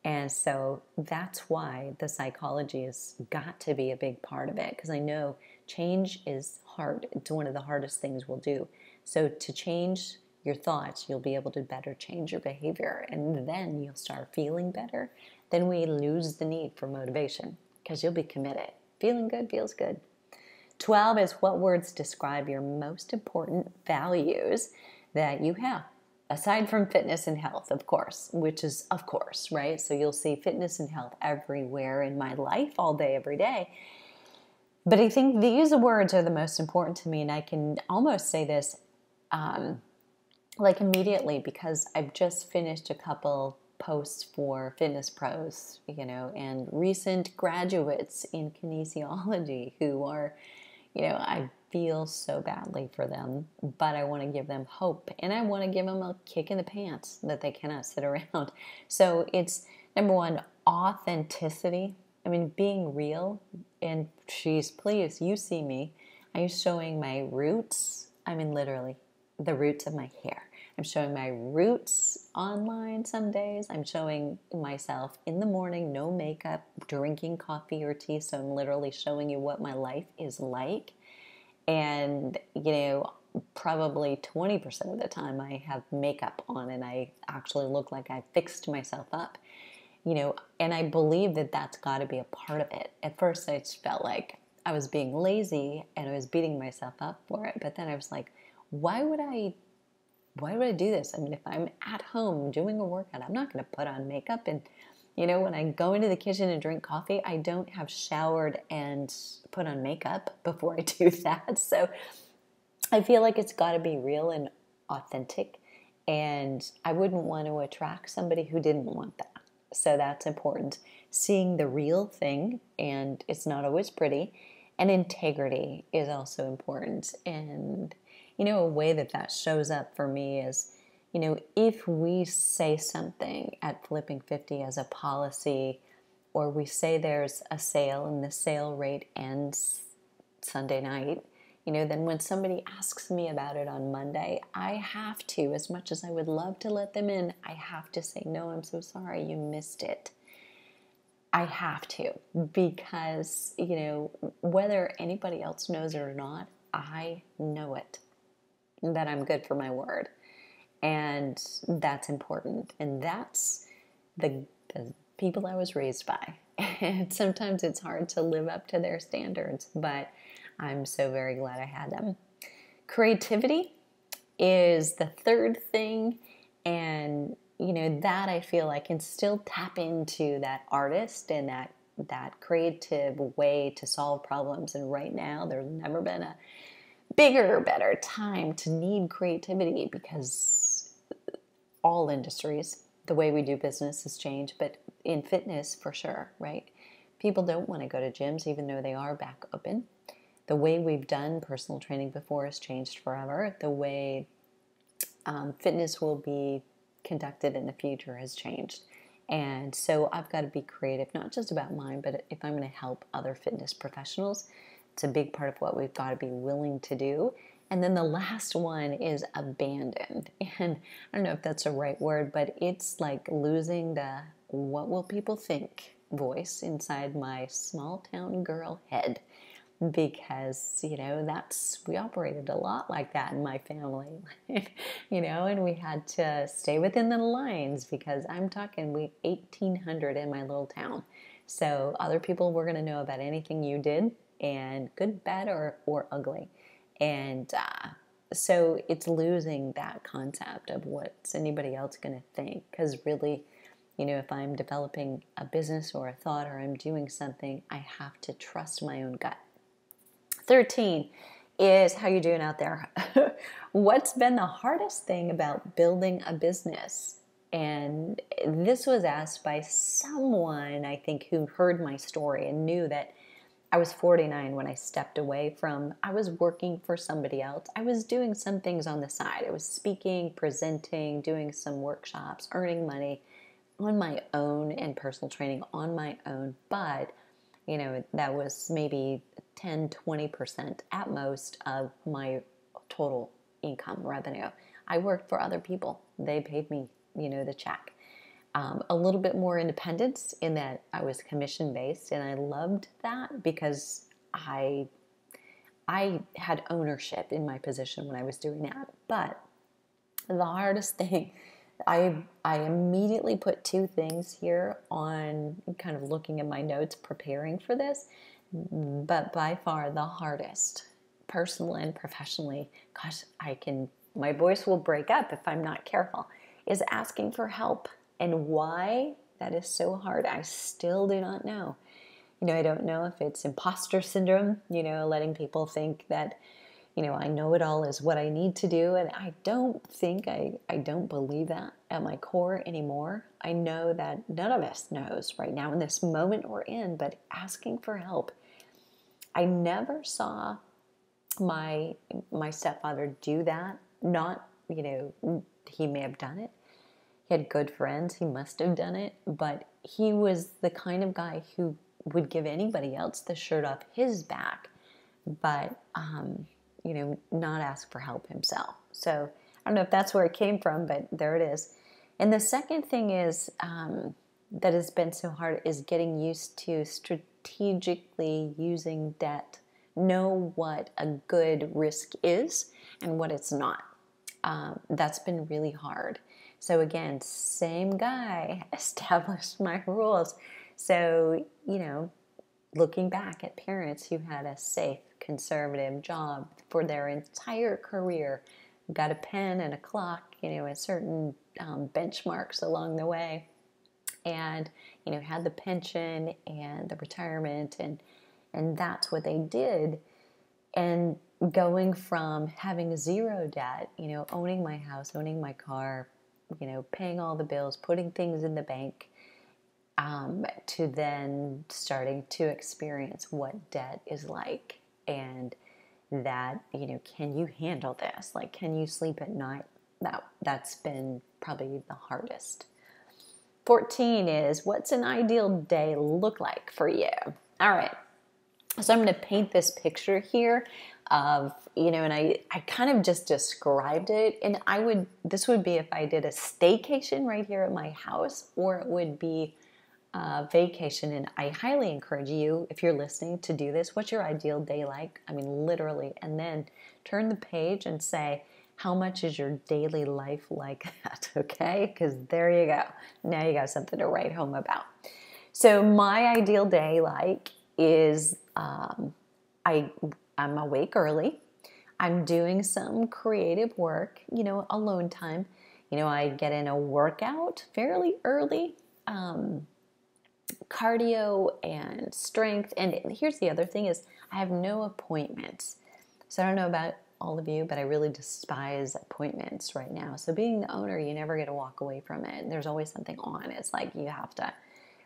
And so that's why the psychology has got to be a big part of it because I know change is hard. It's one of the hardest things we'll do. So to change your thoughts, you'll be able to better change your behavior and then you'll start feeling better then we lose the need for motivation because you'll be committed. Feeling good feels good. 12 is what words describe your most important values that you have, aside from fitness and health, of course, which is, of course, right? So you'll see fitness and health everywhere in my life, all day, every day. But I think these words are the most important to me, and I can almost say this um, like immediately because I've just finished a couple posts for fitness pros, you know, and recent graduates in kinesiology *laughs* who are, you know, I feel so badly for them, but I want to give them hope and I want to give them a kick in the pants that they cannot sit *laughs* around. So it's number one, authenticity I mean, being real, and she's please, you see me. I'm showing my roots. I mean, literally, the roots of my hair. I'm showing my roots online some days. I'm showing myself in the morning, no makeup, drinking coffee or tea. So I'm literally showing you what my life is like. And, you know, probably 20% of the time I have makeup on and I actually look like I fixed myself up. You know, and I believe that that's got to be a part of it. At first, I just felt like I was being lazy and I was beating myself up for it. But then I was like, why would I why would I do this? I mean, if I'm at home doing a workout, I'm not going to put on makeup. And, you know, when I go into the kitchen and drink coffee, I don't have showered and put on makeup before *laughs* I do that. So I feel like it's got to be real and authentic. And I wouldn't want to attract somebody who didn't want that. So that's important. Seeing the real thing, and it's not always pretty. And integrity is also important. And you know, a way that that shows up for me is, you know, if we say something at Flipping 50 as a policy, or we say there's a sale and the sale rate ends Sunday night, you know, then when somebody asks me about it on Monday, I have to, as much as I would love to let them in, I have to say, no, I'm so sorry, you missed it. I have to because, you know, whether anybody else knows it or not, I know it that I'm good for my word. And that's important. And that's the, the people I was raised by. *laughs* And sometimes it's hard to live up to their standards, but I'm so very glad I had them. Creativity is the third thing. And, you know, that I feel I can still tap into that artist and that that creative way to solve problems. And right now, there's never been a bigger, better time to need creativity because all industries, the way we do business has changed, but in fitness for sure, right? People don't want to go to gyms even though they are back open. The way we've done personal training before has changed forever. The way um, fitness will be conducted in the future has changed. And so I've got to be creative, not just about mine, but if I'm going to help other fitness professionals, it's a big part of what we've got to be willing to do. And then the last one is abandoned. *laughs* And I don't know if that's a right word, but it's like losing the what will people think voice inside my small town girl head because you know that's we operated a lot like that in my family *laughs* you know and we had to stay within the lines because i'm talking we 1800 in my little town so other people were going to know about anything you did and good, bad, or, or ugly. And uh, so it's losing that concept of what's anybody else going to think. Because really, you know, if I'm developing a business or a thought or I'm doing something, I have to trust my own gut. 13 is how you doing out there? *laughs* What's been the hardest thing about building a business? And this was asked by someone, I think, who heard my story and knew that I was 49 when I stepped away from, I was working for somebody else. I was doing some things on the side. I was speaking, presenting, doing some workshops, earning money on my own and personal training on my own. But, you know, that was maybe 10, 20% at most of my total income revenue. I worked for other people, they paid me, you know, the check um, a little bit more independence in that I was commission based, and I loved that because I I had ownership in my position when I was doing that. But the hardest *laughs* thing, I I immediately put two things here on kind of looking at my notes, preparing for this. But by far the hardest, personally and professionally, gosh, I can my voice will break up if I'm not careful, is asking for help and why that is so hard, I still do not know. You know, I don't know if it's imposter syndrome, you know, letting people think that, you know, I know it all is what I need to do. And I don't think, I, I don't believe that at my core anymore. I know that none of us knows right now in this moment we're in, but asking for help. I never saw my my stepfather do that. Not, you know, he may have done it, had good friends. He must have done it, but he was the kind of guy who would give anybody else the shirt off his back, but, um, you know, not ask for help himself. So I don't know if that's where it came from, but there it is. And the second thing is um, that has been so hard is getting used to strategically using debt. Know what a good risk is and what it's not. Um, that's been really hard. So, again, same guy *laughs* established my rules. So, you know, looking back at parents who had a safe, conservative job for their entire career, got a pen and a clock, you know, at certain um, benchmarks along the way, and you know, had the pension and the retirement, and and that's what they did. And going from having zero debt, you know, owning my house, owning my car, you know, paying all the bills, putting things in the bank, um, to then starting to experience what debt is like and that you know can you handle this? Like can you sleep at night? That that's been probably the hardest. 14 is what's an ideal day look like for you? All right. So i'm going to paint this picture here of you know and i i kind of just described it and i would this would be if i did a staycation right here at my house or it would be uh, vacation, and I highly encourage you, if you're listening, to do this. What's your ideal day like? I mean, literally. And then turn the page and say, how much is your daily life like that? *laughs* Okay, because there you go. Now you got something to write home about. So, my ideal day like is um, I, I'm awake early. I'm doing some creative work, you know, alone time. You know, I get in a workout fairly early. Um, cardio and strength. And here's the other thing is I have no appointments. So I don't know about all of you, but I really despise appointments right now. So being the owner, you never get to walk away from it. There's always something on. It's like you have to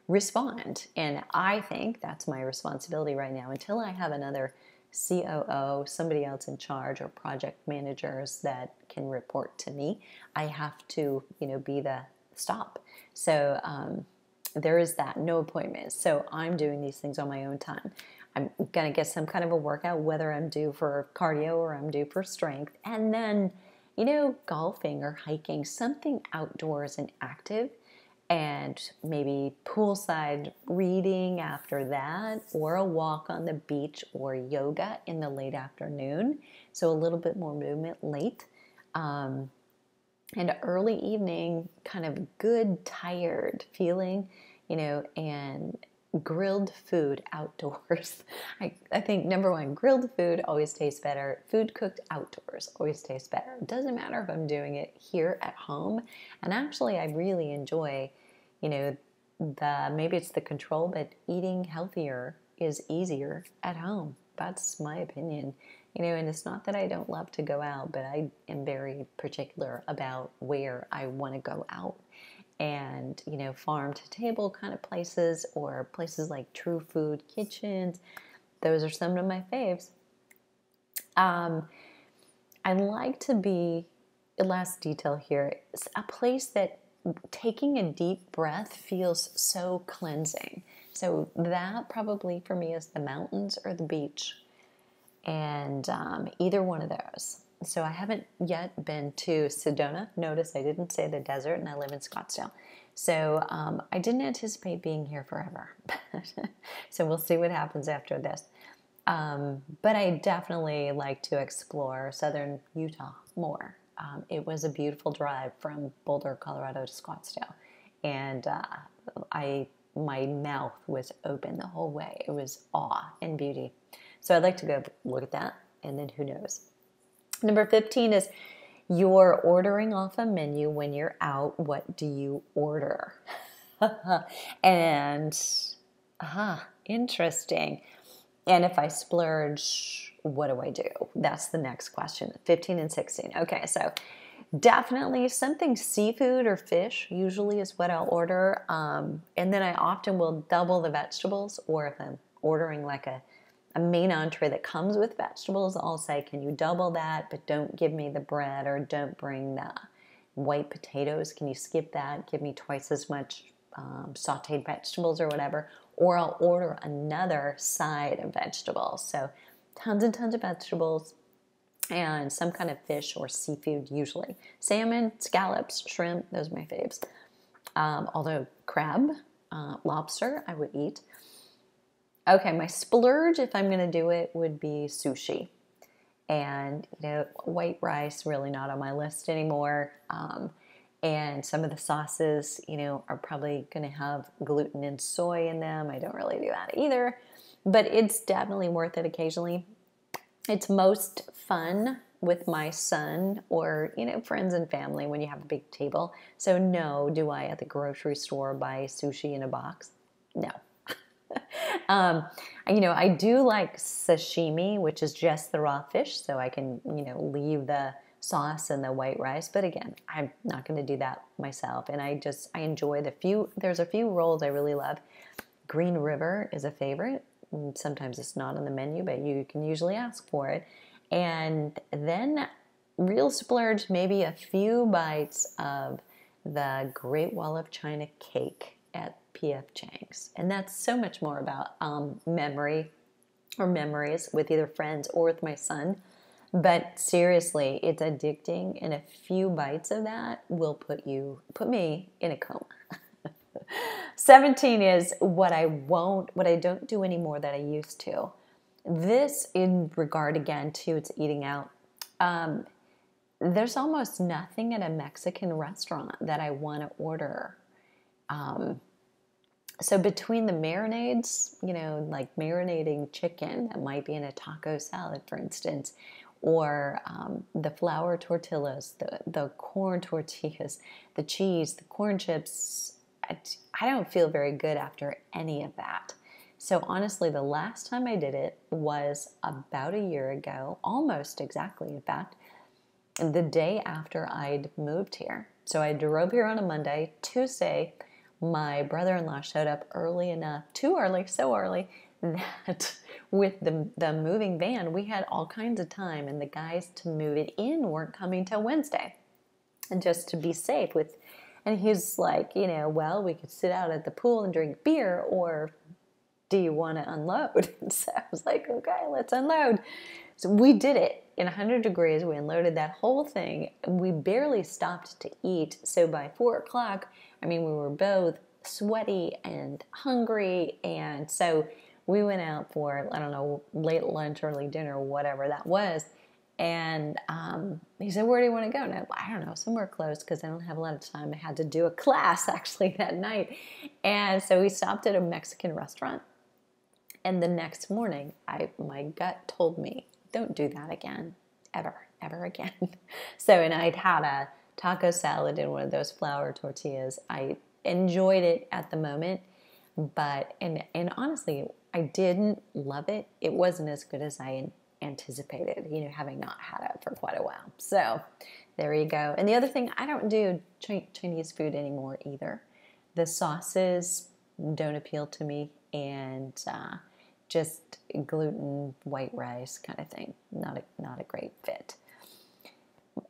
respond. And I think that's my responsibility right now until I have another COO, somebody else in charge or project managers that can report to me. I have to, you know, be the stop. So um, there is that, no appointments. So I'm doing these things on my own time. I'm going to get some kind of a workout, whether I'm due for cardio or I'm due for strength. And then, you know, golfing or hiking, something outdoors and active. And maybe poolside reading after that, or a walk on the beach, or yoga in the late afternoon. So a little bit more movement late. Um, and early evening, kind of good, tired feeling you know, and grilled food outdoors. *laughs* I, I think number one, grilled food always tastes better. Food cooked outdoors always tastes better. It doesn't matter if I'm doing it here at home. And actually, I really enjoy, you know, the maybe it's the control, but eating healthier is easier at home. That's my opinion. You know, and it's not that I don't love to go out, but I am very particular about where I want to go out and you know farm to table kind of places or places like True Food Kitchens. Those are some of my faves. Um, I like to be. Last detail here: a place that taking a deep breath feels so cleansing. So that probably for me is the mountains or the beach, and um, either one of those. So I haven't yet been to Sedona. Notice I didn't say the desert, and I live in Scottsdale. So um, I didn't anticipate being here forever. *laughs* so we'll see what happens after this. Um, but I definitely like to explore southern Utah more. Um, it was a beautiful drive from Boulder, Colorado to Scottsdale, and uh, I my mouth was open the whole way. It was awe and beauty. So I'd like to go look at that, and then who knows. Number 15 is you're ordering off a menu when you're out. What do you order? *laughs* and, uh-huh, interesting. And if I splurge, what do I do? That's the next question. 15 and 16. Okay, so definitely something seafood or fish usually is what I'll order. Um, and then I often will double the vegetables, or if I'm ordering like a a main entree that comes with vegetables, I'll say, can you double that, but don't give me the bread or don't bring the white potatoes. Can you skip that? Give me twice as much um, sauteed vegetables or whatever. or I'll order another side of vegetables. So tons and tons of vegetables and some kind of fish or seafood usually. Salmon, scallops, shrimp, those are my faves. Um, although crab, uh, lobster, I would eat. Okay, my splurge, if I'm going to do it, would be sushi. And, you know, white rice, really not on my list anymore. Um, and some of the sauces, you know, are probably going to have gluten and soy in them. I don't really do that either, but it's definitely worth it occasionally. It's most fun with my son or, you know, friends and family when you have a big table. So, no, do I at the grocery store buy sushi in a box? No. *laughs* um, you know, I do like sashimi, which is just the raw fish, so I can, you know, leave the sauce and the white rice. But again, I'm not going to do that myself. And I just, I enjoy the few, there's a few rolls I really love. Green River is a favorite. Sometimes it's not on the menu, but you can usually ask for it. And then real splurge, maybe a few bites of the Great Wall of China cake at PF Chang's. And that's so much more about um, memory or memories with either friends or with my son. But seriously, it's addicting, and a few bites of that will put you, put me in a coma. 17 is what I won't, what I don't do anymore that I used to. This, in regard again to it's eating out, um, there's almost nothing at a Mexican restaurant that I want to order. Um, so between the marinades, you know, like marinating chicken that might be in a taco salad, for instance, or um, the flour tortillas, the, the corn tortillas, the cheese, the corn chips, I, don't feel very good after any of that. So honestly, the last time I did it was about a year ago, almost exactly, in fact, the day after I'd moved here. So I drove here on a Monday. Tuesday, my brother in law showed up early enough, too early, so early, *laughs* that with the, the moving van, we had all kinds of time, and the guys to move it in weren't coming till Wednesday. And just to be safe with, and he's like, you know, well, we could sit out at the pool and drink beer, or do you want to unload? *laughs* And so I was like, okay, let's unload. So we did it in 100 degrees. We unloaded that whole thing. We barely stopped to eat. So by four o'clock, I mean, we were both sweaty and hungry. And so we went out for, I don't know, late lunch, early dinner, whatever that was. And um, he said, Where do you want to go? And I, I don't know, somewhere close because I don't have a lot of time. I had to do a *laughs* class actually that night. And so we stopped at a Mexican restaurant. And the next morning, I my gut told me, Don't do that again, ever, ever again. *laughs* so, and I'd had a taco salad and one of those flour tortillas. I enjoyed it at the moment, but, and, and honestly, I didn't love it. It wasn't as good as I anticipated, you know, having not had it for quite a while. So there you go. And the other thing, I don't do Chinese food anymore either. The sauces don't appeal to me, and uh, just gluten, white rice kind of thing. Not a, not a great fit.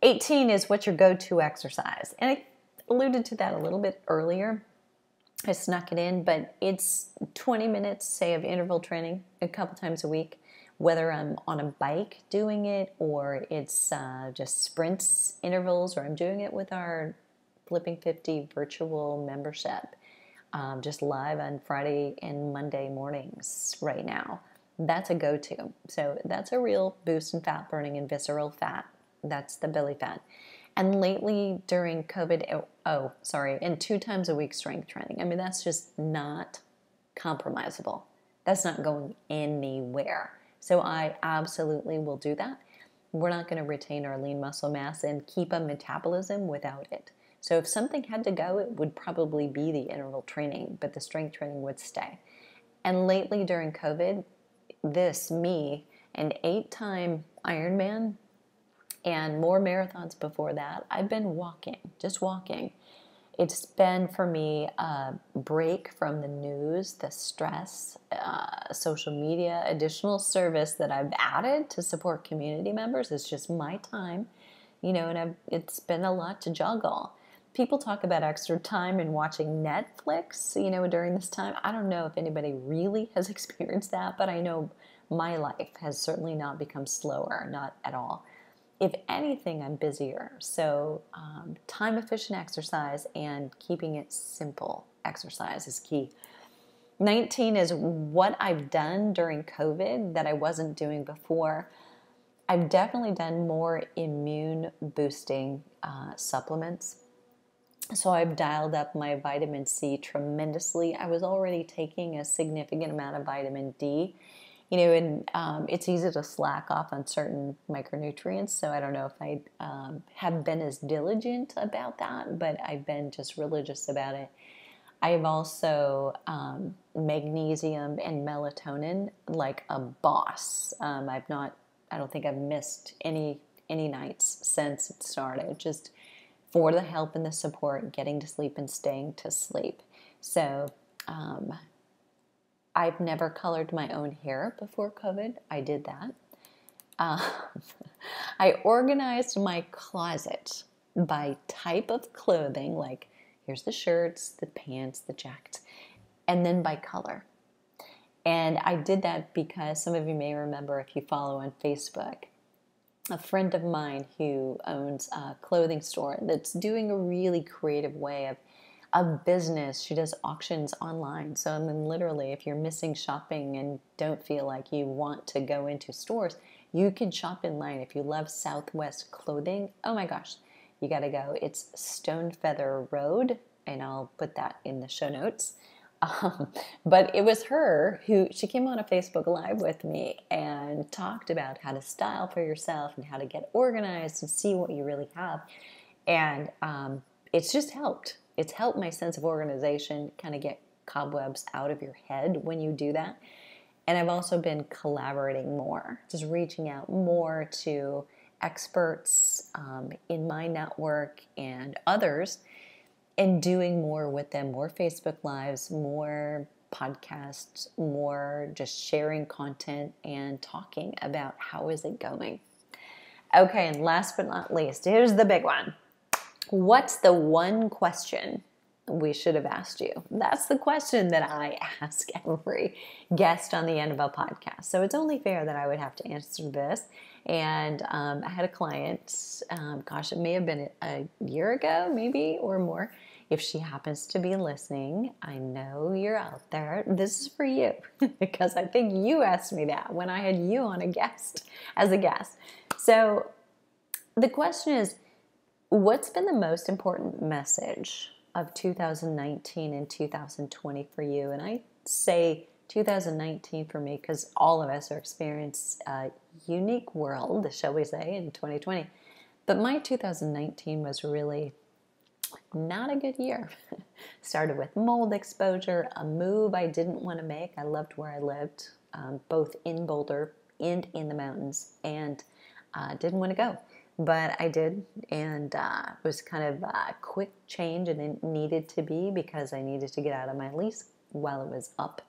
18 is what's your go to exercise? And I alluded to that a little bit earlier. I snuck it in, but it's 20 minutes, say, of interval training a couple times a week, whether I'm on a bike doing it or it's uh, just sprints intervals or I'm doing it with our Flipping 50 virtual membership, um, just live on Friday and Monday mornings right now. That's a go to. So that's a real boost in fat burning and visceral fat. That's the belly fat. And lately during COVID, oh, oh, sorry, and two times a week strength training. I mean, that's just not compromisable. That's not going anywhere. So I absolutely will do that. We're not going to retain our lean muscle mass and keep a metabolism without it. So if something had to go, it would probably be the interval training, but the strength training would stay. And lately during COVID, this, me, an eight time Ironman and more marathons before that, I've been walking, just walking. It's been for me a break from the news, the stress, uh, social media, additional service that I've added to support community members. It's just my time, you know, and I've, it's been a lot to juggle. people talk about extra time in watching Netflix, you know, during this time. I don't know if anybody really *laughs* has experienced that, but I know my life has certainly not become slower, not at all. If anything, I'm busier. So, um, time efficient exercise and keeping it simple exercise is key. 19 is what I've done during COVID that I wasn't doing before. I've definitely done more immune boosting uh, supplements. So I've dialed up my vitamin C tremendously. I was already taking a significant amount of vitamin D. You know, and um, it's easy to slack off on certain micronutrients. So I don't know if I um, have been as diligent about that, but I've been just religious about it. I've also um, magnesium and melatonin like a boss. Um, I've not, I don't think I've missed any any nights since it started. Just for the help and the support, getting to sleep and staying to sleep. So um, I've never colored my own hair before COVID. I did that. Uh, *laughs* I organized my closet by type of clothing, like here's the shirts, the pants, the jackets, and then by color. And I did that because some of you may remember if you follow on Facebook, a friend of mine who owns a clothing store that's doing a really creative way of of business. She does auctions online. So I mean literally if you're missing shopping and don't feel like you want to go into stores, you can shop online. If you love Southwest clothing, oh my gosh, you got to go. It's Stone Feather Road, and I'll put that in the show notes. *laughs* Um, but it was her who she came on a Facebook Live with me and talked about how to style for yourself and how to get organized and see what you really have. And um, it's just helped. It's helped my sense of organization kind of get cobwebs out of your head when you do that. And I've also been collaborating more, just reaching out more to experts um, in my network and others and doing more with them more Facebook Lives, more podcasts, more just sharing content and talking about how is it going. Okay, and last but not least, here's the big one. What's the one question we should have asked you? That's the question that I *laughs* ask every guest on the end of a podcast. So it's only fair that I would have to answer this. And um, I had a client, um, gosh, it may have been a year ago, maybe, or more. If she happens to be listening, I know you're out there. This is for you *laughs* because I think you asked me that when I had you on a guest as a guest. So the question is what's been the most important message of 2019 and 2020 for you? And I say 2019 for me because all of us are experiencing a unique world, shall we say, in 2020. But my 2019 was really not a good year. *laughs* Started with mold exposure, a move I didn't want to make. I loved where I lived, um, both in Boulder and in the mountains, and uh, didn't want to go. But I did, and uh, it was kind of a quick change, and it needed to be because I needed to get out of my lease while it was up.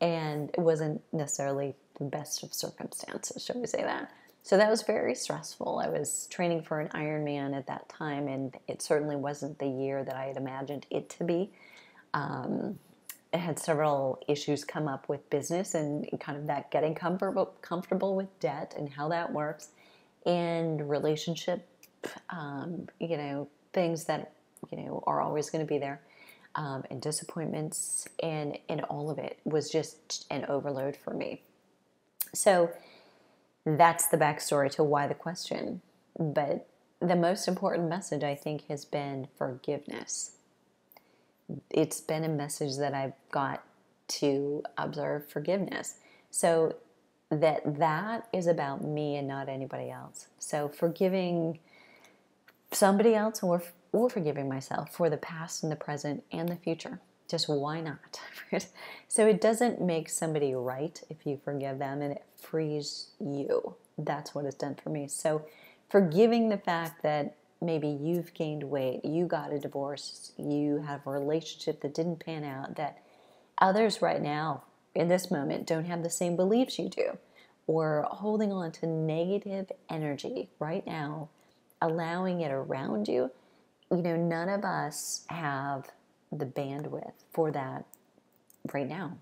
And it wasn't necessarily the best of circumstances, shall we say that. So that was very stressful. I was training for an Ironman at that time, and it certainly wasn't the year that I had imagined it to be. Um, I had several issues come up with business and kind of that getting comfortable comfortable with debt and how that works, and relationship, um, you know, things that you know are always going to be there, um, and disappointments, and and all of it was just an overload for me. So that's the backstory to why the question. But the most important message, I think, has been forgiveness. It's been a message that I've got to observe forgiveness. So that that is about me and not anybody else. So forgiving somebody else or or forgiving myself for the past and the present and the future. Just why not? *laughs* so it doesn't make somebody right if you forgive them and it frees you. That's what it's done for me. So forgiving the fact that maybe you've gained weight, you got a divorce, you have a relationship that didn't pan out, that others right now in this moment don't have the same beliefs you do, or holding on to negative energy right now, allowing it around you you know, none of us have the bandwidth for that right now.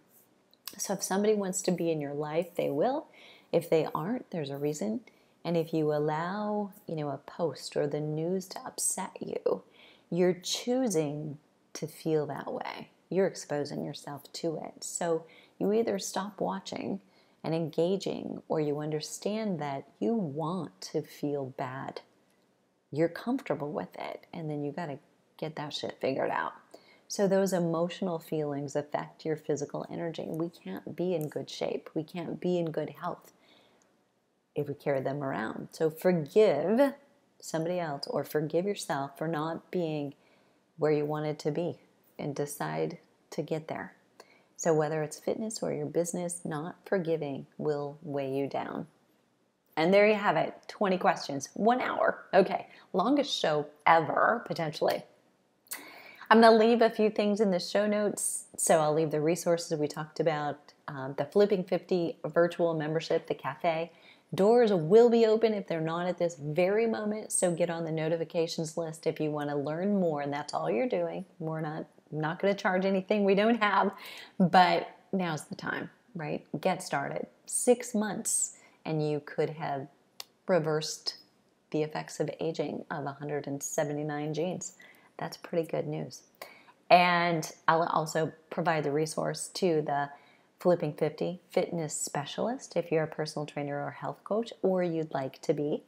So if somebody wants to be in your life, they will. If they aren't, there's a reason. And if you allow, you know, a post or the news to upset you, you're choosing to feel that way. You're exposing yourself to it. So you either stop watching and engaging or you understand that you want to feel bad. You're comfortable with it and then you got to get that shit figured out. So those emotional feelings affect your physical energy. We can't be in good shape. We can't be in good health if we carry them around. So forgive somebody else or forgive yourself for not being where you wanted to be and decide to get there. So whether it's fitness or your business, not forgiving will weigh you down. And there you have it 20 questions, one hour. Okay, longest show ever, potentially. I'm going to leave a few things in the show notes. So I'll leave the resources we talked about, um, the Flipping 50 virtual membership, the cafe. Doors will be open if they're not at this very moment, so get on the notifications list if you want to learn more, and that's all you're doing. We're not not going to charge anything we don't have, but now's the time, right? Get started. Six months, and you could have reversed the effects of aging of 179 genes. That's pretty good news. And I'll also provide the resource to the Flipping 50 fitness specialist if you're a personal trainer or health coach or you'd like to be.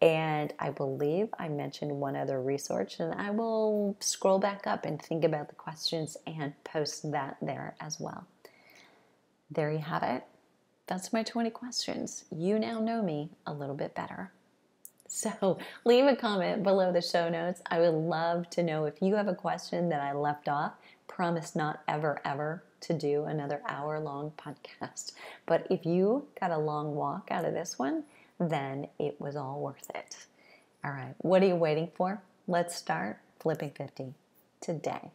And I believe I mentioned one other resource, and I will scroll back up and think about the questions and post that there as well. There you have it. That's my 20 questions. You now know me a little bit better. So *laughs* leave a comment below the show notes. I would love to know if you have a question that I left off. Promise not ever, ever to do another hour long *laughs* podcast. But if you got a long walk out of this one, then it was all worth it. All right, what are you waiting for? Let's start flipping 50 today.